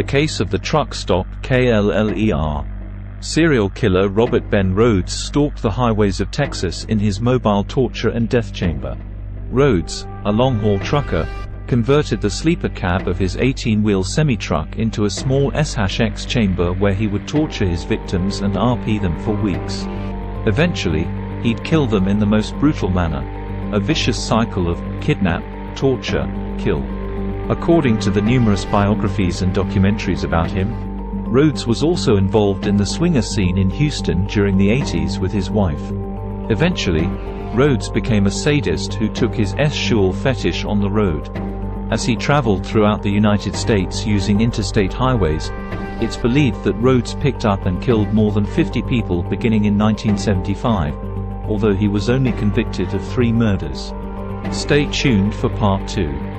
The case of the truck stop KLLER. Serial killer Robert Ben Rhodes stalked the highways of Texas in his mobile torture and death chamber. Rhodes, a long-haul trucker, converted the sleeper cab of his 18-wheel semi-truck into a small S-X chamber where he would torture his victims and RP them for weeks. Eventually, he'd kill them in the most brutal manner. A vicious cycle of kidnap, torture, kill. According to the numerous biographies and documentaries about him, Rhodes was also involved in the swinger scene in Houston during the 80s with his wife. Eventually, Rhodes became a sadist who took his S-Shul fetish on the road. As he traveled throughout the United States using interstate highways, it's believed that Rhodes picked up and killed more than 50 people beginning in 1975, although he was only convicted of three murders. Stay tuned for part 2.